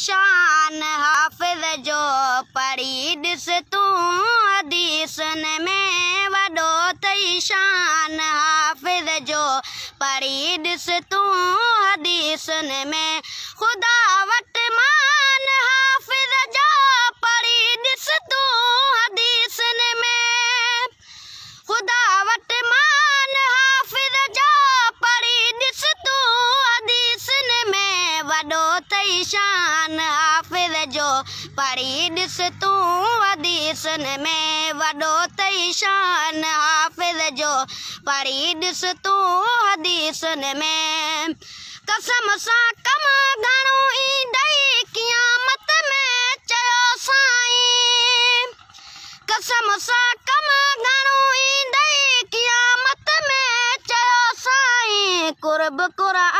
शान हाफ़िज़ जो पढ़ी ॾिस तूं हदीसन में वॾो तई शान। हाफ़िज़ जो पढ़ी ॾिस तूं हदीसन में पढ़ी ॾिस तूं हदीसन में वॾो तई शान हाफ़िज़ जो पढ़ी ॾिस तूं हदीसन में। कसम सां कम घणो ईंदई क़यामत में चयो साईं। कसम सां कम घणो ईंदई क़यामत में चयो साईं। कुर्ब क़ुरान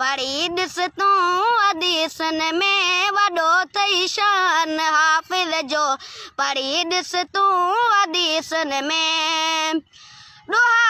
जो पढ़ी ॾिस तूं में वॾो अथई शान हाफ़िज़ जो पढ़ी ॾिस तूं में। ॾोहारी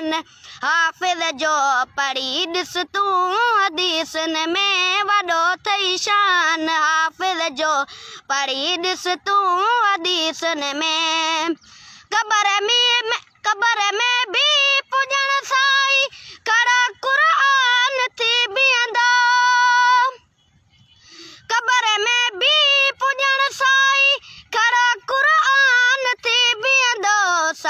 शान हाफ़िज़ जो पढ़ी ॾिस तूं हदीसन में वॾो अथई शान। हाफ़िज़ जो पढ़ी ॾिस तूं हदीसन में। क़बर में क़बर में बि पुॼण साई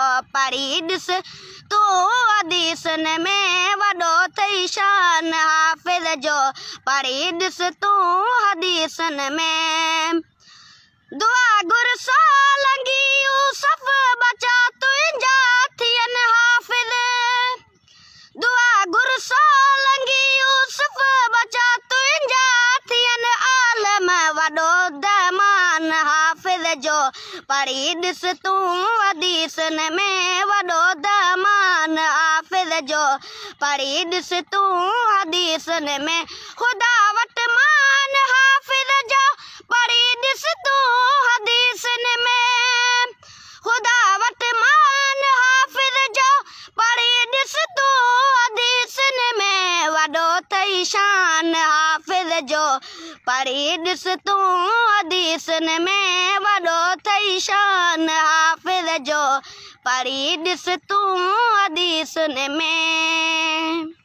ॾिस तूं हदीसन में वॾो अथई शान हाफ़िज़ जो। पढ़ी ॾिस तूं हदीसन में। दुआ गुर सालंगी यूसुफ, बचा तुंहिंजा थियनि हाफ़िज़। दुआ गुर सालंगी यूसुफ, बचा तुंहिंजा थियनि आलम जो पढ़ी ॾिस तूं हदीसन में वॾो दमान आफ़िज़ जो पढ़ी ॾिस तूं हदीसन में ख़ुदा पढ़ी तू हदीसन में वॾो अथई शान हाफ़िज़ जो परीस तूं हदीसन में।